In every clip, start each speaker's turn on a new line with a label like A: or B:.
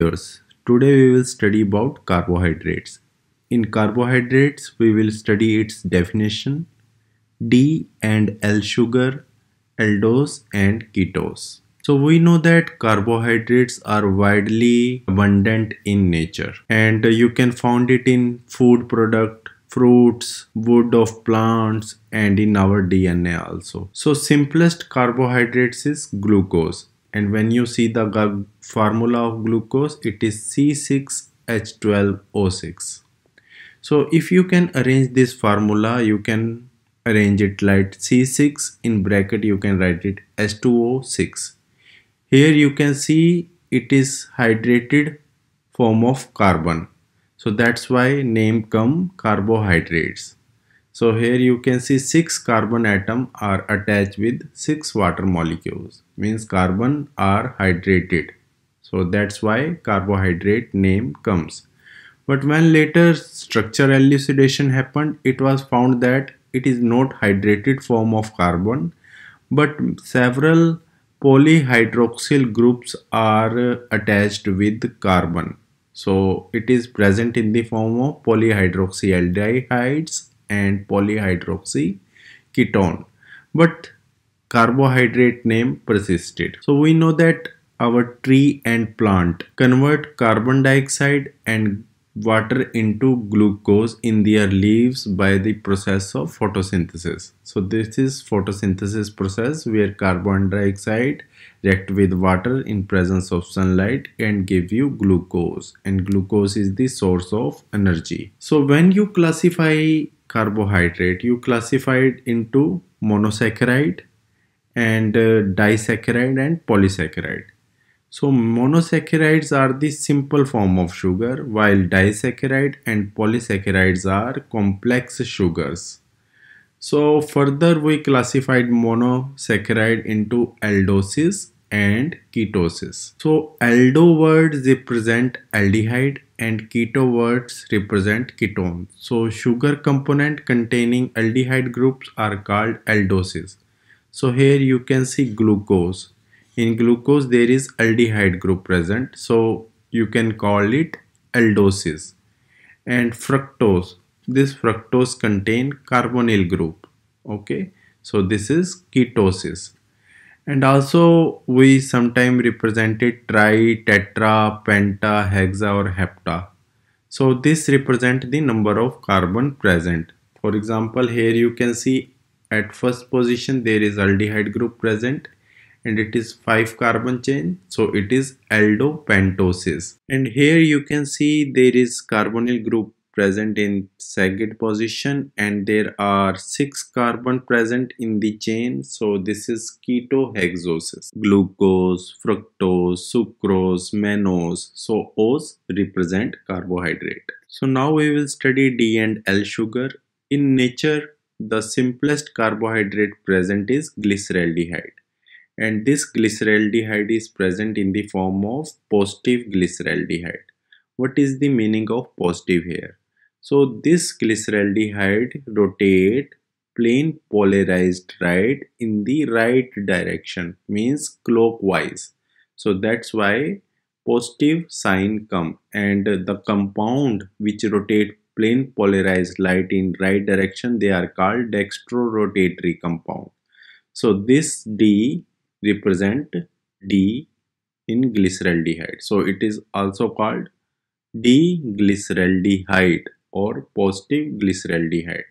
A: Today we will study about carbohydrates. In carbohydrates we will study its definition, D and L sugar, aldose and ketose. So we know that carbohydrates are widely abundant in nature and you can find it in food product, fruits, wood of plants and in our DNA also. So simplest carbohydrates is glucose and when you see the formula of glucose it is C6H12O6. So if you can arrange this formula you can arrange it like C6 in bracket you can write it H2O6 here you can see it is hydrated form of carbon. So that's why name come carbohydrates. So here you can see six carbon atom are attached with six water molecules. Means carbon are hydrated so that's why carbohydrate name comes but when later structure elucidation happened it was found that it is not hydrated form of carbon but several polyhydroxyl groups are uh, attached with carbon. So it is present in the form of polyhydroxyaldehydes and polyhydroxy ketone. But carbohydrate name persisted. So we know that our tree and plant convert carbon dioxide and water into glucose in their leaves by the process of photosynthesis. So this is photosynthesis process where carbon dioxide react with water in presence of sunlight and give you glucose and glucose is the source of energy. So when you classify carbohydrate you classify it into monosaccharide and uh, disaccharide and polysaccharide so monosaccharides are the simple form of sugar while disaccharide and polysaccharides are complex sugars. So further we classified monosaccharide into aldoses and ketoses. So aldo words represent aldehyde and keto words represent ketone. So sugar component containing aldehyde groups are called aldoses. So here you can see glucose in glucose there is aldehyde group present so you can call it aldoses and fructose this fructose contain carbonyl group okay? So this is ketoses. And also we sometimes represented tri tetra penta hexa or hepta. So this represent the number of carbon present. For example here you can see at first position there is aldehyde group present and it is 5 carbon chain so it is aldopentoses and here you can see there is carbonyl group present in second position and there are 6 carbon present in the chain so this is ketohexoses. Glucose fructose sucrose mannose so O's represent carbohydrate. So now we will study D and L sugar. In nature the simplest carbohydrate present is glyceraldehyde and this glyceraldehyde is present in the form of positive glyceraldehyde. What is the meaning of positive here? So this glyceraldehyde rotate plane polarized right in the right direction means clockwise. So that's why positive sign come and the compound which rotate plane polarized light in right direction they are called dextrorotatory compound. So this D represent D in glyceraldehyde. So it is also called D-glyceraldehyde or positive glyceraldehyde.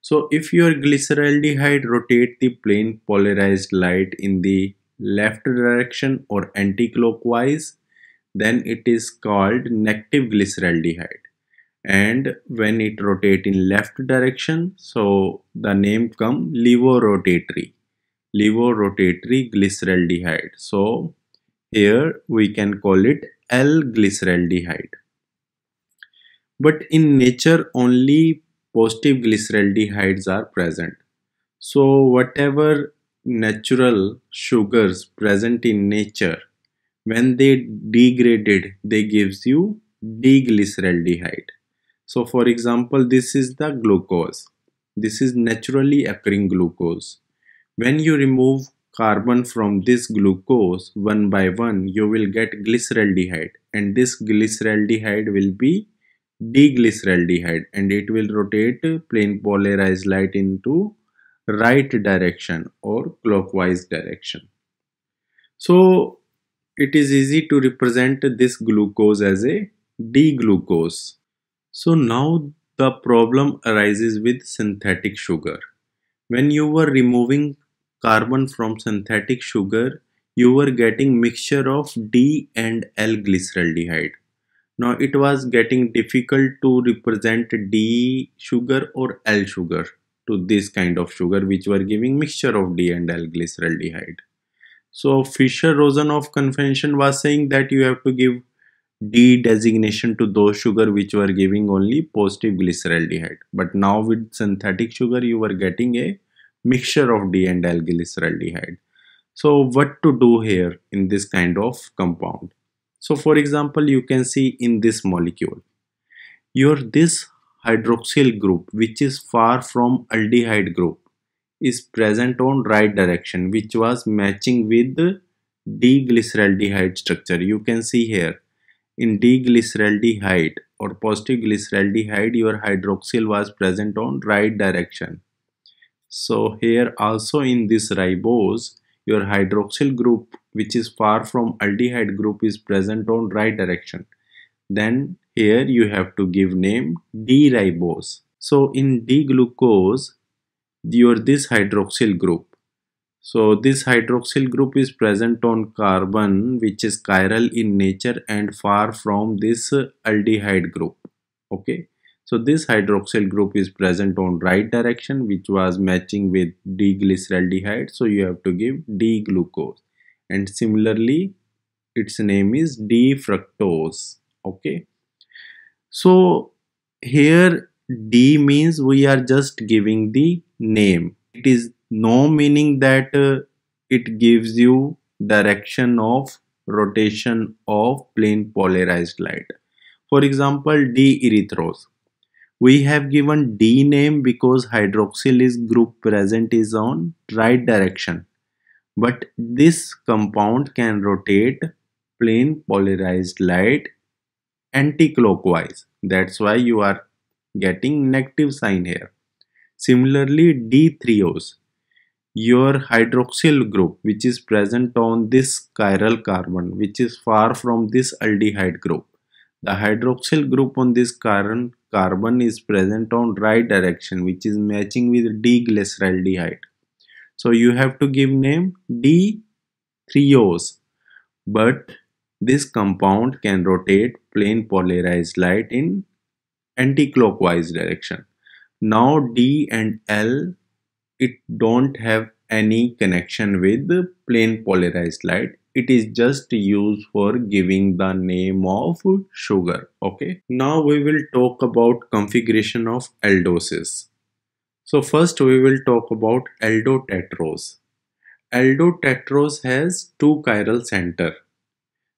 A: So if your glyceraldehyde rotate the plane polarized light in the left direction or anti-clockwise, then it is called negative glyceraldehyde. And when it rotate in left direction, so the name come levorotatory levorotatory glyceraldehyde. So here we can call it L-glyceraldehyde. But in nature only positive glyceraldehydes are present. So whatever natural sugars present in nature when they degraded they gives you D-glyceraldehyde. So for example this is the glucose. This is naturally occurring glucose. When you remove carbon from this glucose one by one, you will get glyceraldehyde and this glyceraldehyde will be D-glyceraldehyde and it will rotate plane polarized light into right direction or clockwise direction. So it is easy to represent this glucose as a D-glucose. So now the problem arises with synthetic sugar. When you were removing carbon from synthetic sugar, you were getting mixture of D and L glyceraldehyde. Now it was getting difficult to represent D sugar or L sugar to this kind of sugar which were giving mixture of D and L glyceraldehyde. So Fischer-Rosanoff convention was saying that you have to give D designation to those sugar which were giving only positive glyceraldehyde. But now with synthetic sugar you were getting a mixture of D and L glyceraldehyde. So what to do here in this kind of compound? So for example, you can see in this molecule, your this hydroxyl group which is far from aldehyde group is present on right direction which was matching with the D-glyceraldehyde structure. You can see here in D-glyceraldehyde or positive glyceraldehyde your hydroxyl was present on right direction. So here also in this ribose your hydroxyl group which is far from aldehyde group is present on right direction. Then here you have to give name D-ribose. So in D-glucose your this hydroxyl group so this hydroxyl group is present on carbon which is chiral in nature and far from this aldehyde group. Okay. So this hydroxyl group is present on right direction which was matching with D-glyceraldehyde. So you have to give D-glucose and similarly its name is D-fructose. Okay. So here D means we are just giving the name. It is no meaning that uh, it gives you direction of rotation of plane polarized light. For example, D-erythrose. We have given D name because hydroxyl is group present is on right direction. But this compound can rotate plane polarized light anti-clockwise. That's why you are getting negative sign here. Similarly, D-threose your hydroxyl group which is present on this chiral carbon which is far from this aldehyde group. The hydroxyl group on this carbon carbon is present on right direction which is matching with D-glyceraldehyde. So you have to give name D-threose but this compound can rotate plane polarized light in anti-clockwise direction. Now D and L it don't have any connection with plane polarized light it is just used for giving the name of sugar okay? Now we will talk about configuration of aldoses. So first we will talk about aldotetrose. Aldotetrose has two chiral center.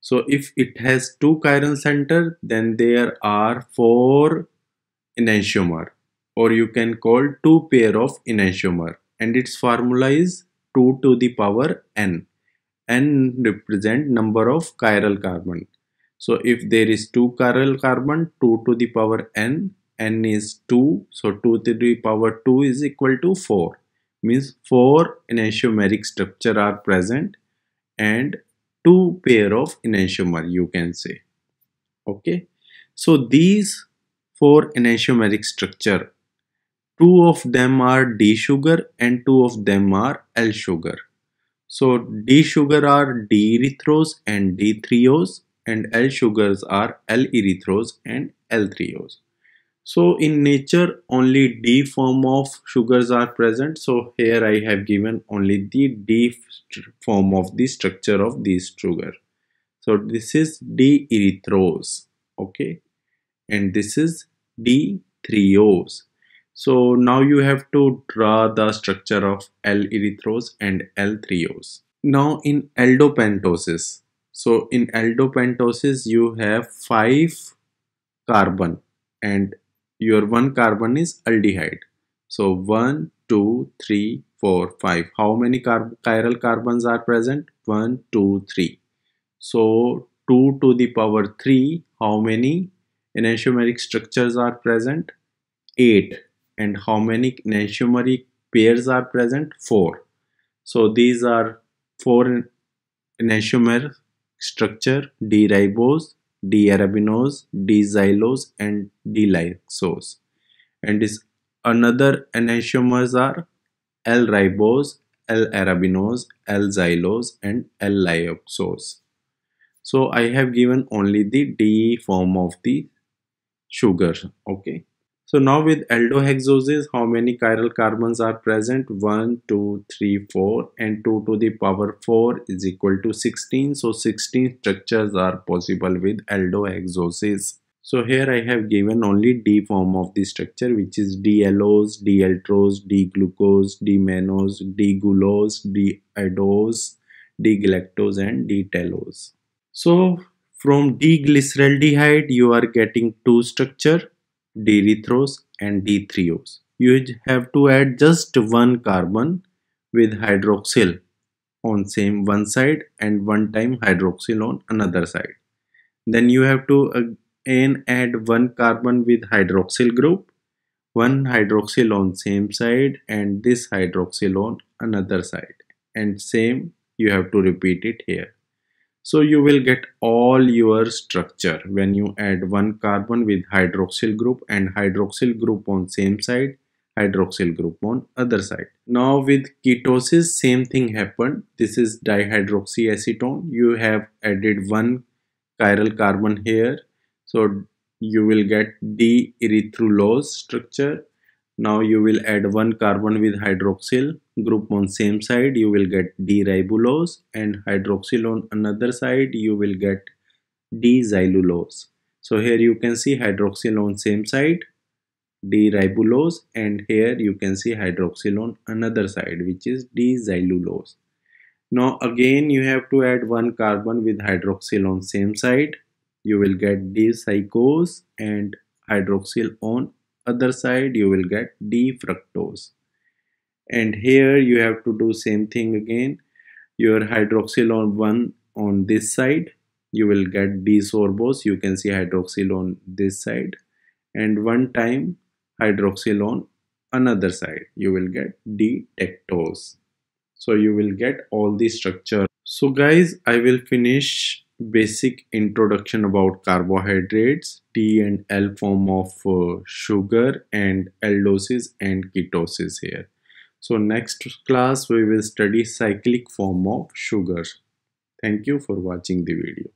A: So if it has two chiral center then there are four enantiomer or you can call two pair of enantiomer and its formula is 2 to the power n. n represent number of chiral carbon. So if there is 2 chiral carbon 2 to the power n n is 2 so 2 to the power 2 is equal to 4 means 4 enantiomeric structure are present and 2 pair of enantiomer you can say okay so these 4 enantiomeric structure two of them are D sugar and two of them are L sugar. So D sugar are D erythrose and D threose and L sugars are L erythrose and L threose. So in nature only D form of sugars are present. So here I have given only the D form of the structure of this sugar. So this is D erythrose okay and this is D threose so now you have to draw the structure of L-erythrose and L-threose. Now in aldopentoses, so in aldopentoses you have 5 carbon and your one carbon is aldehyde. So 1, 2, 3, 4, 5. How many chiral carbons are present? 1, 2, 3. So 2 to the power 3 how many enantiomeric structures are present 8 and how many enantiomeric pairs are present? 4 so these are four enantiomer structure d-ribose d-arabinose d-xylose and d-lyxose and this another enantiomers are L-ribose L-arabinose L-xylose and L-lyxose so I have given only the D form of the sugar okay so now with aldohexoses how many chiral carbons are present? 1 2 3 4 and 2 to the power 4 is equal to 16 so 16 structures are possible with aldohexoses so here I have given only D form of the structure which is D-allose, D-altrose, D-glucose, D-mannose, D-gulose, D-idose, D-galactose and D-talose. So from D-glyceraldehyde you are getting two structure D-erythrose and D-threose. You have to add just one carbon with hydroxyl on same one side and one time hydroxyl on another side. Then you have to again add one carbon with hydroxyl group one hydroxyl on same side and this hydroxyl on another side and same you have to repeat it here so you will get all your structure when you add one carbon with hydroxyl group and hydroxyl group on same side hydroxyl group on other side. Now with ketoses same thing happened. This is dihydroxyacetone. You have added one chiral carbon here. So you will get d-erythrulose structure now you will add one carbon with hydroxyl group on same side. You will get d-ribulose and hydroxyl on another side. You will get d-xylulose so here you can see hydroxyl on same side d-ribulose and here you can see hydroxyl on another side which is d-xylulose now again you have to add one carbon with hydroxyl on same side. You will get D-psicose and hydroxyl on other side you will get D-fructose and here you have to do same thing again. Your hydroxyl on one on this side you will get D-sorbose you can see hydroxyl on this side. And one time hydroxyl on another side you will get D-tagatose so you will get all the structure. So guys I will finish basic introduction about carbohydrates, D and L form of uh, sugar and aldoses and ketoses here. So next class we will study cyclic form of sugars. Thank you for watching the video.